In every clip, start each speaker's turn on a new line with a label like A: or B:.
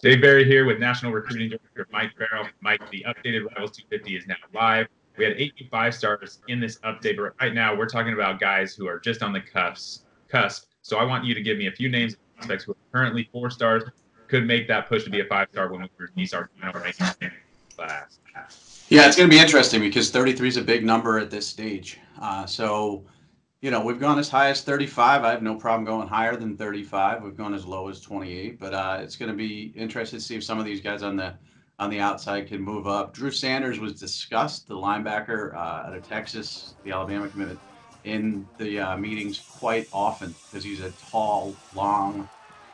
A: Dave Barry here with National Recruiting Director Mike Farrell. Mike, the updated Rivals 250 is now live. We had eight five stars in this update, but right now we're talking about guys who are just on the cusp. Cusp. So I want you to give me a few names of prospects who are currently four stars, could make that push to be a five star when we release our final ranking.
B: Yeah, it's going to be interesting because 33 is a big number at this stage. Uh, so you know, we've gone as high as 35. I have no problem going higher than 35. We've gone as low as 28, but uh, it's going to be interesting to see if some of these guys on the on the outside can move up. Drew Sanders was discussed, the linebacker uh, out of Texas, the Alabama commitment, in the uh, meetings quite often because he's a tall, long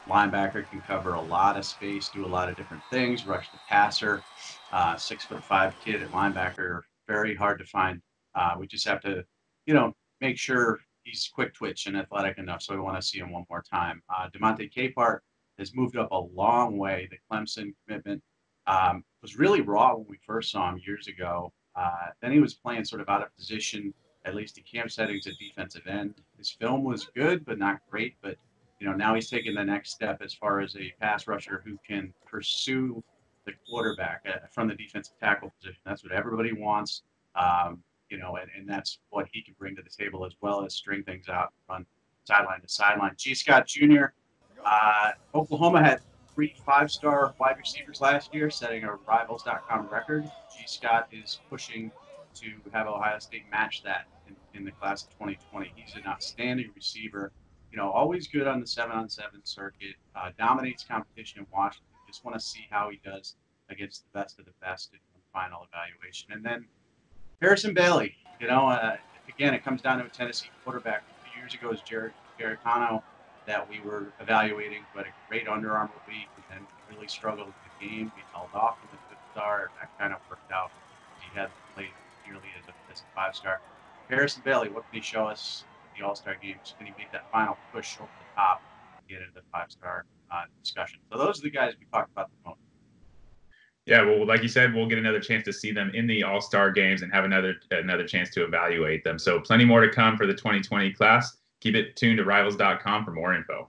B: linebacker, can cover a lot of space, do a lot of different things, rush the passer. Uh, six foot five kid at linebacker, very hard to find. Uh, we just have to, you know, make sure he's quick twitch and athletic enough. So we want to see him one more time. Uh, Demonte Capehart has moved up a long way. The Clemson commitment um, was really raw when we first saw him years ago. Uh, then he was playing sort of out of position, at least in camp settings at defensive end. His film was good, but not great. But you know now he's taking the next step as far as a pass rusher who can pursue the quarterback uh, from the defensive tackle position. That's what everybody wants. Um, you know, and, and that's what he can bring to the table as well as string things out, run sideline to sideline. Gee Scott Jr. Uh, Oklahoma had three five-star wide receivers last year, setting a Rivals.com record. Gee Scott is pushing to have Ohio State match that in, in the class of 2020. He's an outstanding receiver. You know, always good on the seven-on-seven circuit. Uh, dominates competition in Washington. Just want to see how he does against the best of the best in the final evaluation. And then Harrison Bailey, you know, uh, again, it comes down to a Tennessee quarterback. A few years ago, was Jarrett Guarantano that we were evaluating, but a great Under Armour week, and then really struggled with the game. He held off with the fifth star. and That kind of worked out. He hadn't played nearly as a, as a five star. Harrison Bailey, what can he show us in the All Star games? Can he make that final push over the top and get into the five star uh, discussion? So those are the guys we talked about.
A: Yeah, well, like you said, we'll get another chance to see them in the All Star games and have another another chance to evaluate them. So, plenty more to come for the 2020 class. Keep it tuned to Rivals.com for more info.